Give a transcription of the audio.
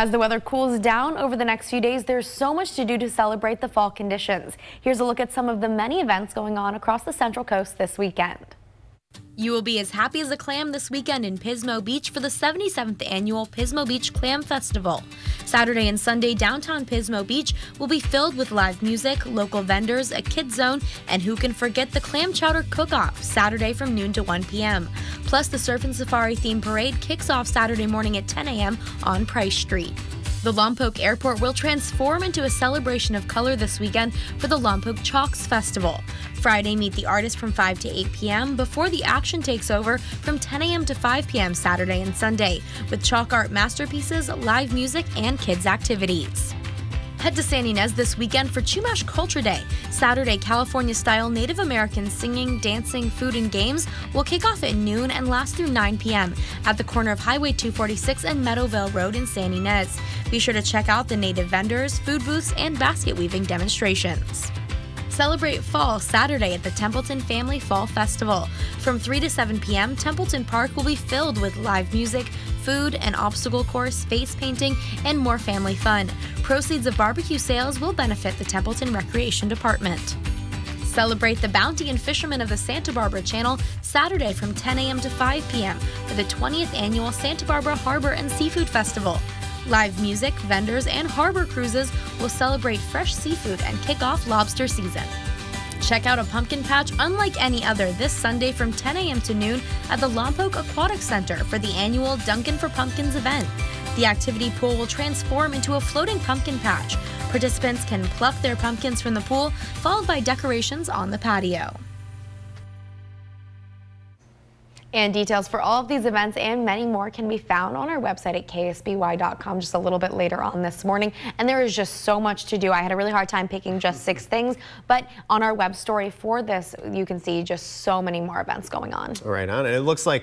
As the weather cools down over the next few days, there's so much to do to celebrate the fall conditions. Here's a look at some of the many events going on across the Central Coast this weekend. You will be as happy as a clam this weekend in Pismo Beach for the 77th annual Pismo Beach Clam Festival. Saturday and Sunday, downtown Pismo Beach will be filled with live music, local vendors, a kids zone, and who can forget the clam chowder cook-off Saturday from noon to 1 p.m. Plus, the Surf and Safari theme parade kicks off Saturday morning at 10 a.m. on Price Street. The Lompoc Airport will transform into a celebration of color this weekend for the Lompoc Chalks Festival. Friday, meet the artist from 5 to 8 p.m. before the action takes over from 10 a.m. to 5 p.m. Saturday and Sunday with chalk art masterpieces, live music, and kids' activities. Head to San Ynez this weekend for Chumash Culture Day. Saturday, California style Native American singing, dancing, food, and games will kick off at noon and last through 9 p.m. at the corner of Highway 246 and Meadowvale Road in San Ynez. Be sure to check out the native vendors, food booths, and basket weaving demonstrations. Celebrate fall Saturday at the Templeton Family Fall Festival. From 3 to 7 p.m., Templeton Park will be filled with live music, food, an obstacle course, face painting, and more family fun. Proceeds of barbecue sales will benefit the Templeton Recreation Department. Celebrate the bounty and fishermen of the Santa Barbara Channel Saturday from 10 a.m. to 5 p.m. for the 20th annual Santa Barbara Harbor and Seafood Festival. Live music, vendors, and harbor cruises will celebrate fresh seafood and kick off lobster season. Check out a pumpkin patch unlike any other this Sunday from 10 a.m. to noon at the Lompoc Aquatic Center for the annual Duncan for Pumpkins event. The activity pool will transform into a floating pumpkin patch. Participants can pluck their pumpkins from the pool, followed by decorations on the patio. And details for all of these events and many more can be found on our website at ksby.com just a little bit later on this morning. And there is just so much to do. I had a really hard time picking just six things, but on our web story for this, you can see just so many more events going on. Right on. And it looks like